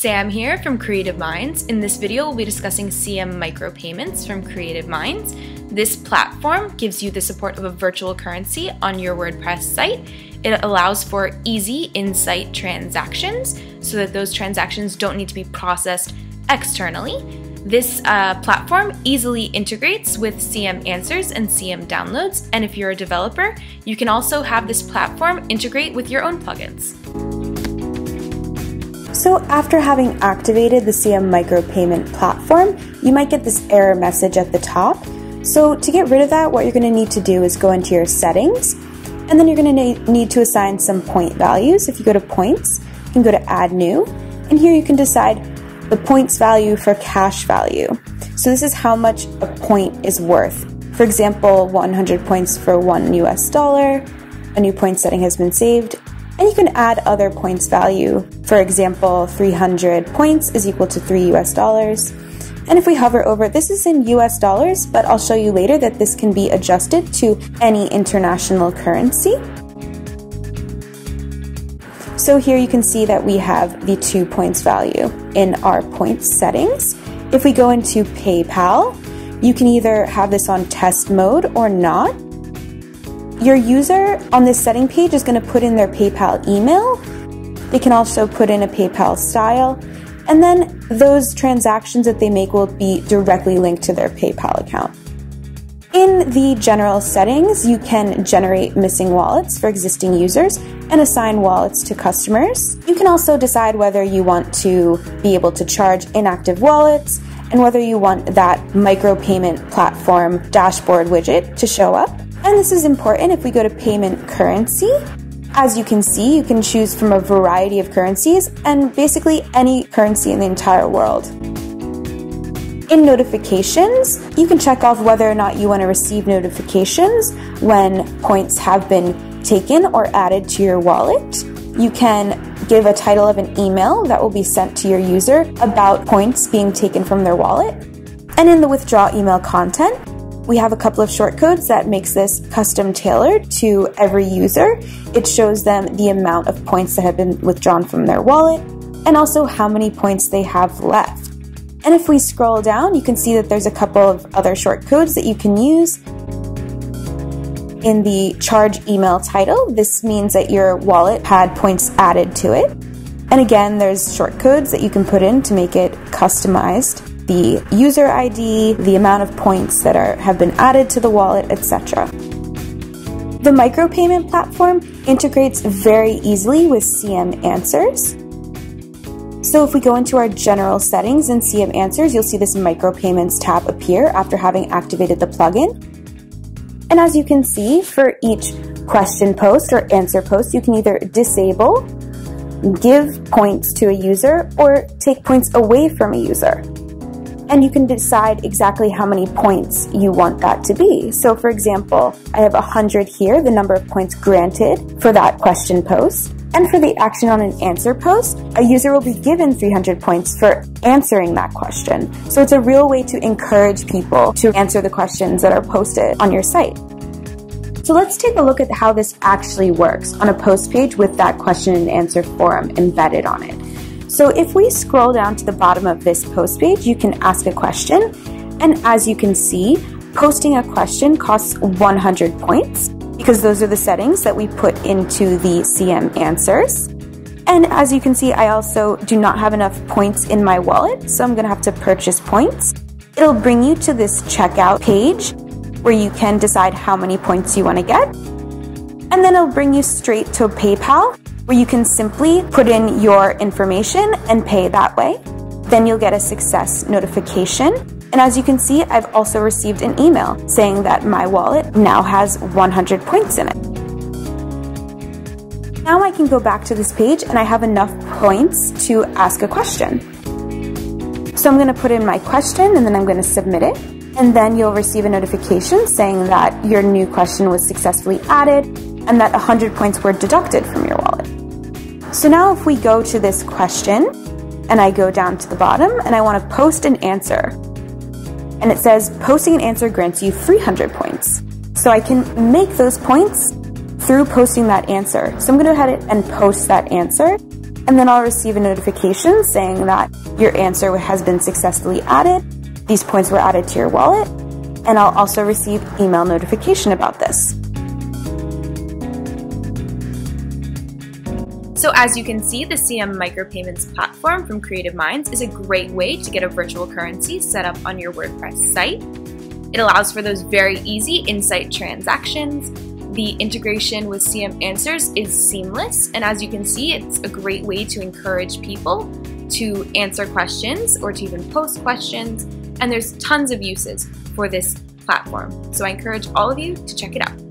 Sam here from Creative Minds. In this video, we'll be discussing CM micropayments from Creative Minds. This platform gives you the support of a virtual currency on your WordPress site. It allows for easy in-site transactions so that those transactions don't need to be processed externally. This uh, platform easily integrates with CM Answers and CM Downloads, and if you're a developer, you can also have this platform integrate with your own plugins. So after having activated the CM micropayment platform, you might get this error message at the top. So to get rid of that, what you're going to need to do is go into your settings, and then you're going to need to assign some point values. If you go to points, you can go to add new, and here you can decide the points value for cash value. So this is how much a point is worth. For example, 100 points for one US dollar, a new point setting has been saved, and you can add other points value. For example, 300 points is equal to 3 US dollars. And if we hover over this is in US dollars, but I'll show you later that this can be adjusted to any international currency. So here you can see that we have the two points value in our points settings. If we go into PayPal, you can either have this on test mode or not. Your user on this setting page is going to put in their PayPal email. They can also put in a PayPal style, and then those transactions that they make will be directly linked to their PayPal account. In the general settings, you can generate missing wallets for existing users and assign wallets to customers. You can also decide whether you want to be able to charge inactive wallets and whether you want that micropayment platform dashboard widget to show up. And this is important if we go to payment currency. As you can see, you can choose from a variety of currencies and basically any currency in the entire world. In notifications, you can check off whether or not you want to receive notifications when points have been taken or added to your wallet. You can give a title of an email that will be sent to your user about points being taken from their wallet. And in the withdraw email content, we have a couple of shortcodes that makes this custom tailored to every user. It shows them the amount of points that have been withdrawn from their wallet and also how many points they have left. And if we scroll down, you can see that there's a couple of other shortcodes that you can use. In the charge email title, this means that your wallet had points added to it. And again, there's shortcodes that you can put in to make it customized the user ID, the amount of points that are, have been added to the wallet, etc. The micropayment platform integrates very easily with CM Answers. So if we go into our general settings in CM Answers, you'll see this micropayments tab appear after having activated the plugin. And as you can see, for each question post or answer post, you can either disable, give points to a user, or take points away from a user and you can decide exactly how many points you want that to be. So for example, I have 100 here, the number of points granted for that question post. And for the action on an answer post, a user will be given 300 points for answering that question. So it's a real way to encourage people to answer the questions that are posted on your site. So let's take a look at how this actually works on a post page with that question and answer forum embedded on it. So if we scroll down to the bottom of this post page, you can ask a question. And as you can see, posting a question costs 100 points because those are the settings that we put into the CM answers. And as you can see, I also do not have enough points in my wallet, so I'm gonna have to purchase points. It'll bring you to this checkout page where you can decide how many points you wanna get. And then it'll bring you straight to PayPal where you can simply put in your information and pay that way. Then you'll get a success notification. And as you can see, I've also received an email saying that my wallet now has 100 points in it. Now I can go back to this page and I have enough points to ask a question. So I'm going to put in my question and then I'm going to submit it. And then you'll receive a notification saying that your new question was successfully added and that 100 points were deducted from your. So now if we go to this question and I go down to the bottom and I want to post an answer and it says posting an answer grants you 300 points. So I can make those points through posting that answer. So I'm going to go ahead and post that answer. and then I'll receive a notification saying that your answer has been successfully added. These points were added to your wallet, and I'll also receive email notification about this. So as you can see, the CM Micropayments platform from Creative Minds is a great way to get a virtual currency set up on your WordPress site. It allows for those very easy in-site transactions. The integration with CM Answers is seamless, and as you can see, it's a great way to encourage people to answer questions or to even post questions, and there's tons of uses for this platform. So I encourage all of you to check it out.